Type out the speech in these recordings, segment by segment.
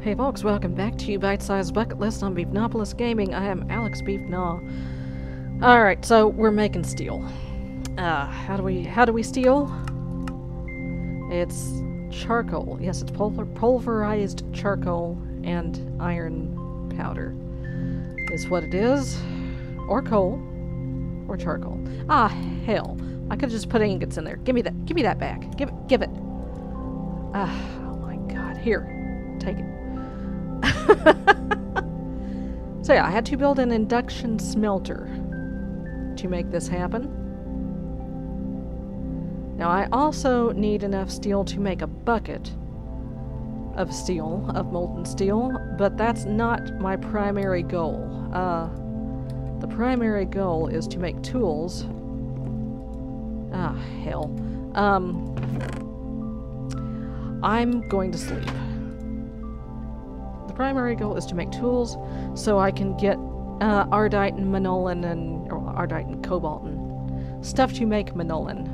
Hey folks, welcome back to Byte Size Bucket List on Beefgnawpolis Gaming. I am Alex Beefgnaw. Alright, so we're making steel. Uh, how do we how do we steal? It's charcoal. Yes, it's pulver pulverized charcoal and iron powder. Is what it is. Or coal. Or charcoal. Ah, hell. I could just put ingots in there. Give me that. Give me that back. Give it. Give it. Ah, oh my god. Here. Take it. so yeah, I had to build an induction smelter to make this happen. Now I also need enough steel to make a bucket of steel, of molten steel, but that's not my primary goal. Uh, the primary goal is to make tools. Ah, hell. Um, I'm going to sleep primary goal is to make tools so I can get uh, Ardite and Manyullyn and or Ardite and Cobalt and stuff to make Manyullyn.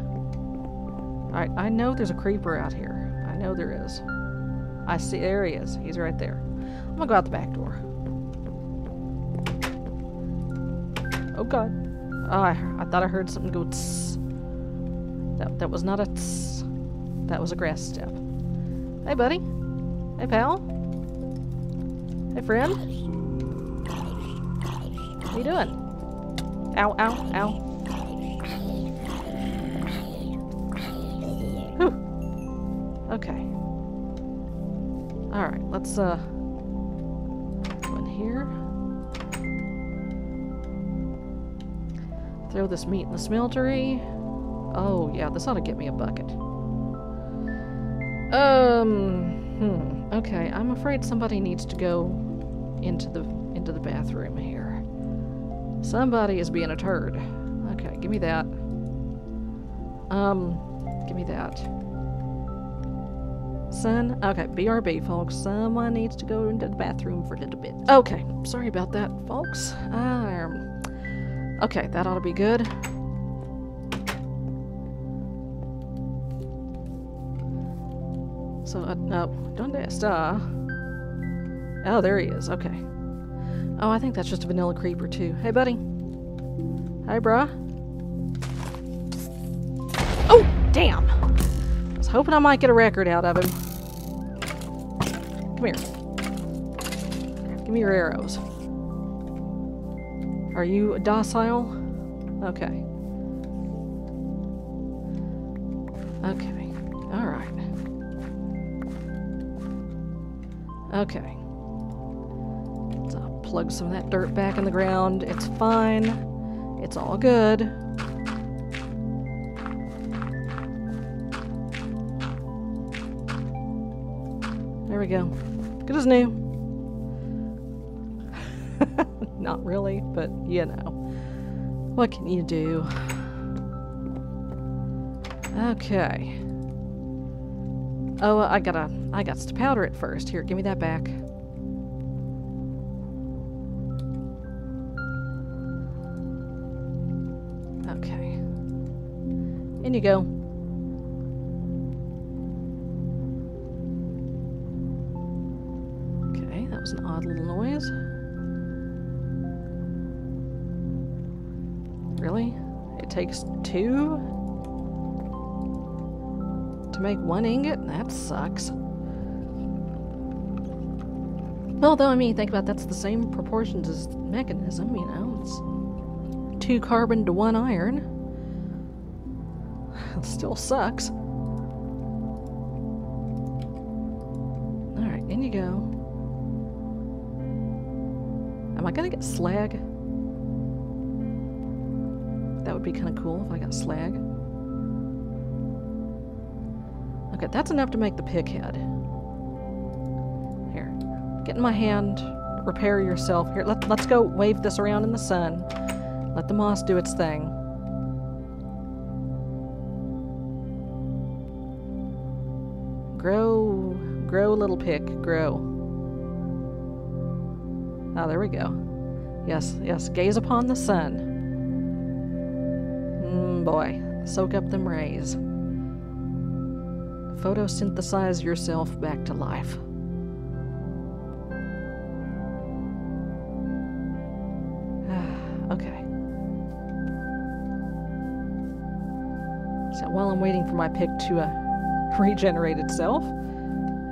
Alright, I know there's a creeper out here. I know there is. I see, there he is. He's right there. I'm gonna go out the back door. Oh god. Oh, I, I thought I heard something go tss. That, that was not a tss. That was a grass step. Hey, buddy. Hey, pal. Hey, friend. What are you doing? Ow, ow, ow. Okay. Alright, let's, uh... Go in here. Throw this meat in the smeltery. Oh, yeah, this ought to get me a bucket. Um... Hmm. Okay, I'm afraid somebody needs to go into the into the bathroom here. Somebody is being a turd. Okay, give me that. Um, give me that. Son, okay, BRB, folks. Someone needs to go into the bathroom for a little bit. Okay, sorry about that, folks. Um, okay, that ought to be good. So, uh, no, don't star. Oh, there he is. Okay. Oh, I think that's just a vanilla creeper, too. Hey, buddy. Hi, bruh. Oh, damn! I was hoping I might get a record out of him. Come here. Give me your arrows. Are you docile? Okay. Okay. Okay. So plug some of that dirt back in the ground. It's fine. It's all good. There we go. Good as new. Not really, but you know. What can you do? Okay. Oh, I gotta, I got to powder it first. Here, give me that back. Okay. In you go. Okay, that was an odd little noise. Really? It takes two? Make one ingot? That sucks. Although, I mean, think about that's the same proportions as Mekanism, you know. It's two carbon to one iron. It still sucks. Alright, in you go. Am I gonna get slag? That would be kind of cool if I got slag. Okay, that's enough to make the pig head. Here, get in my hand, repair yourself. Here, let, let's go wave this around in the sun. Let the moss do its thing. Grow, grow, little pig, grow. Ah, oh, there we go. Yes, yes, gaze upon the sun. Mmm, boy, soak up them rays photosynthesize yourself back to life. okay. So while I'm waiting for my pick to uh, regenerate itself,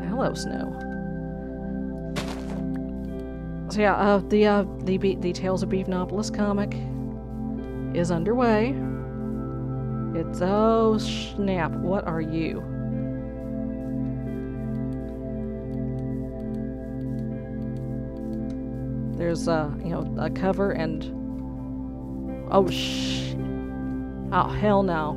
hello, snow. So yeah, uh, the uh, the Be the Tales of Beefgnawpolis comic is underway. It's oh snap! What are you? There's uh, you know a cover and oh shh. oh hell no.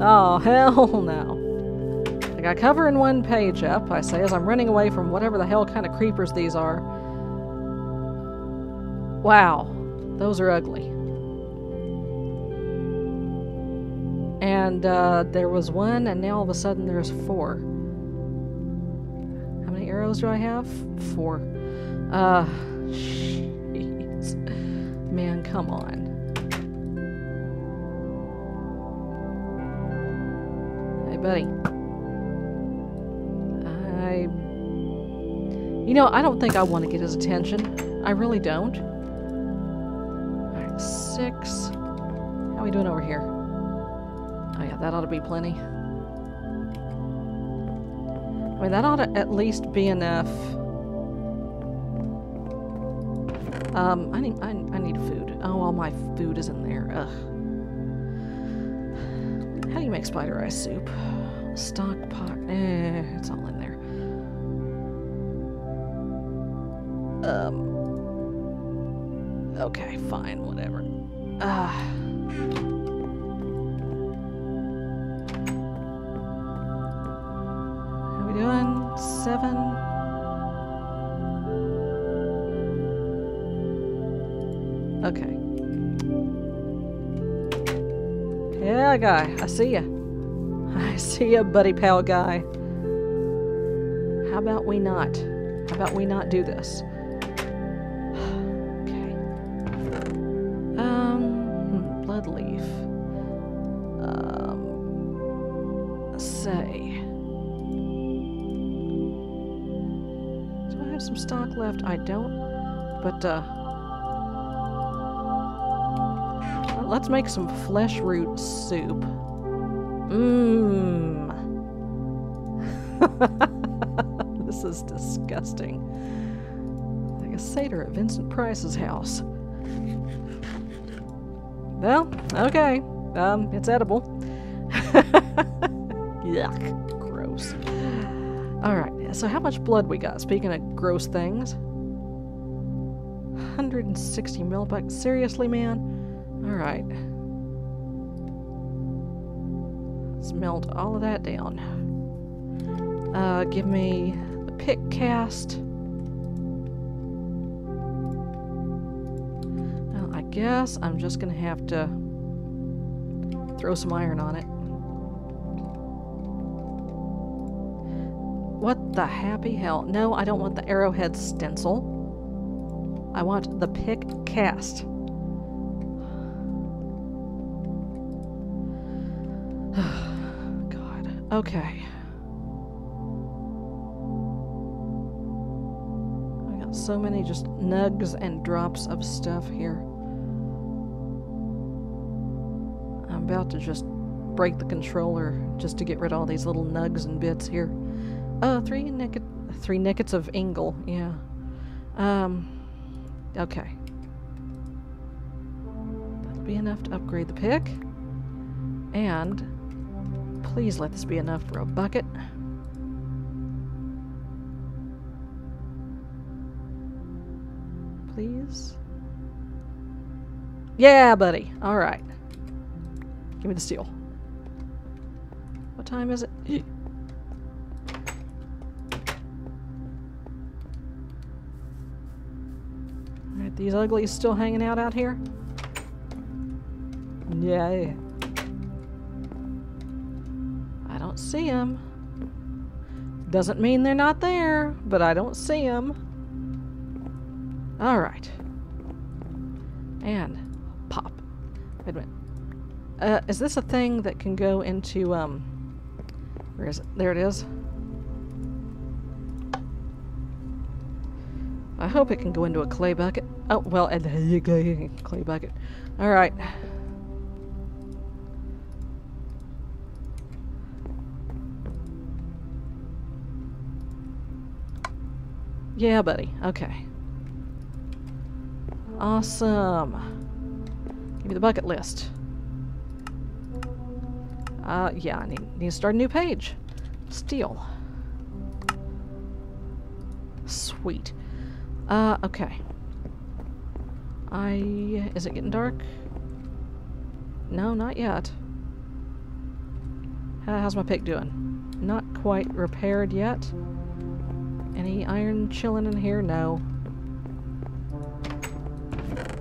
Oh hell no. I got cover in one page up. I say as I'm running away from whatever the hell kind of creepers these are. Wow those are ugly. And uh, there was one and now all of a sudden there's four how many arrows do I have four uh, jeez. Man, come on. Hey, buddy. I. You know, I don't think I want to get his attention. I really don't. Alright, six. How are we doing over here? Oh, yeah, that ought to be plenty. I mean, that ought to at least be enough. Um, I need, I, I need food. Oh, all my food is in there. Ugh. How do you make spider eye soup? Stock pot. Eh, it's all in there. Um. Okay, fine, whatever. Ah. Seven. Okay. Yeah, guy. I see ya. I see ya, buddy pal guy. How about we not? How about we not do this? okay. Um, hmm, blood leaf. Um, say. Some stock left? I don't. But, uh, let's make some flesh root soup. Mmm. this is disgusting. Like a satyr at Vincent Price's house. Well, okay. Um, it's edible. Yuck. Gross. Alright, so how much blood we got? Speaking of gross things. 160 millibucks. Seriously, man? Alright. Let's melt all of that down. Uh, give me the pick cast. Well, I guess I'm just gonna have to throw some iron on it. What the happy hell? No, I don't want the arrowhead stencil. I want the pick cast. God. Okay. I got so many just nugs and drops of stuff here. I'm about to just break the controller just to get rid of all these little nugs and bits here. Oh, three nicket, three nickets of ingle. Yeah. Um. Okay. That'll be enough to upgrade the pick. And please let this be enough for a bucket. Please. Yeah, buddy. All right. Give me the steel. What time is it? These uglies still hanging out out here? Yeah. I don't see them. Doesn't mean they're not there, but I don't see them. Alright. And pop. Wait a minute. Uh, is this a thing that can go into, um... Where is it? There it is. I hope it can go into a clay bucket. Oh, well, and clay bucket. Alright. Yeah, buddy. Okay. Awesome. Give me the bucket list. Uh, yeah, I need, need to start a new page. Steel. Sweet. Uh, okay. I... Is it getting dark? No, not yet. how's my pick doing? Not quite repaired yet. Any iron chilling in here? No.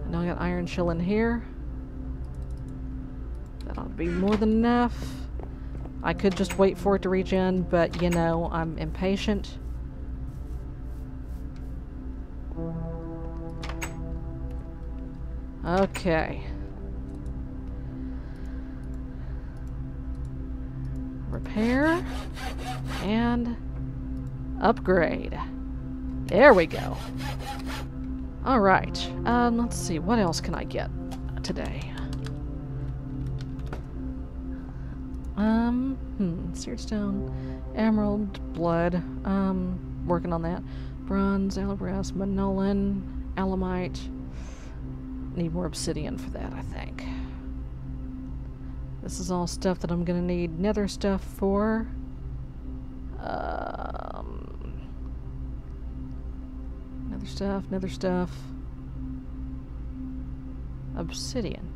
Now I got iron chilling here. That ought to be more than enough. I could just wait for it to regen, but you know, I'm impatient. Okay. Repair. And upgrade. There we go. Alright. Um, let's see. What else can I get today? Um, hmm. Seared stone, emerald, blood. Um, working on that. Bronze, alabaster, manyullyn, alumite. Need more obsidian for that, I think. This is all stuff that I'm gonna need nether stuff for. Um, nether stuff, nether stuff. Obsidian.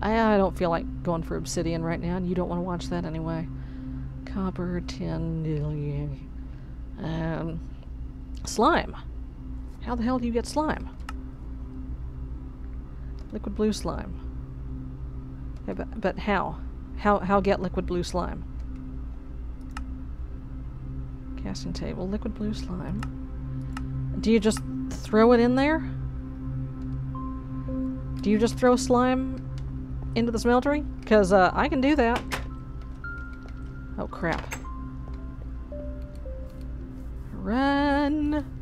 I, I don't feel like going for obsidian right now, and you don't want to watch that anyway. Copper, tin, um, slime. How the hell do you get slime? Liquid blue slime. Yeah, but, but how? How how get liquid blue slime? Casting table, liquid blue slime. Do you just throw it in there? Do you just throw slime into the smeltery? Because uh, I can do that. Oh crap. Run!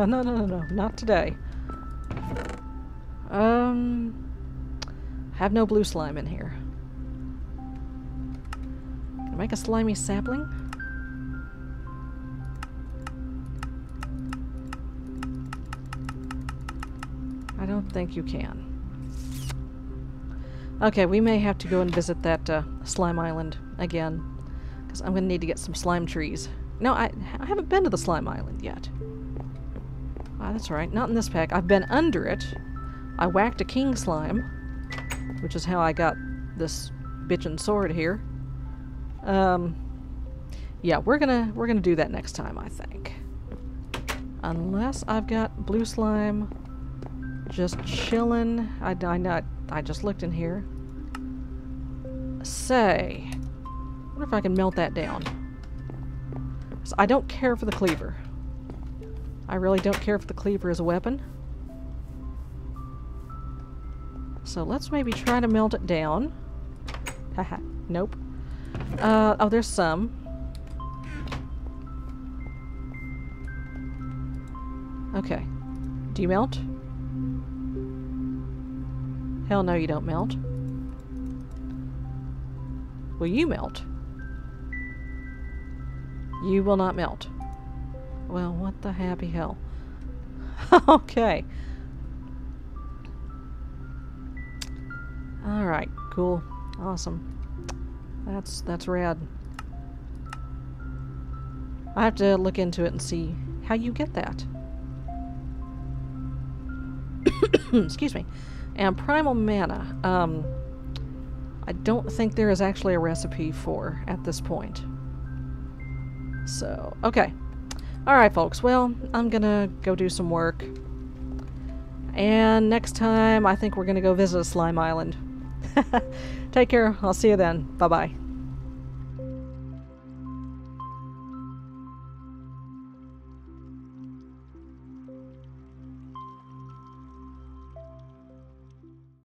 Oh, no, no, no, no, not today. Um, have no blue slime in here. Can I make a slimy sapling? I don't think you can. Okay, we may have to go and visit that uh, slime island again. Because I'm going to need to get some slime trees. No, I, I haven't been to the slime island yet. Ah, that's right. Not in this pack. I've been under it. I whacked a king slime, which is how I got this bitchin' sword here. Um, yeah, we're gonna we're gonna do that next time, I think. Unless I've got blue slime just chilling. I, I not I just looked in here. Say, wonder if I can melt that down. So I don't care for the cleaver. I really don't care if the cleaver is a weapon. So let's maybe try to melt it down. Haha, nope. Uh, oh, there's some. Okay. Do you melt? Hell no, you don't melt. Will you melt? You will not melt. Well, what the happy hell. okay. Alright, cool. Awesome. That's that's rad. I have to look into it and see how you get that. Excuse me. And primal mana. Um, I don't think there is actually a recipe for at this point. So, okay. Alright, folks. Well, I'm gonna go do some work. And next time, I think we're gonna go visit a slime island. Take care. I'll see you then. Bye-bye.